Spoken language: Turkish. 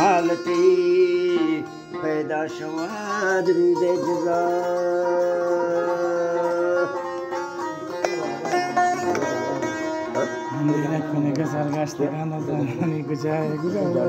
حالتی پیدا شود روز جزا Hamdine kone ka sargash te gana zanani gujaya gujaya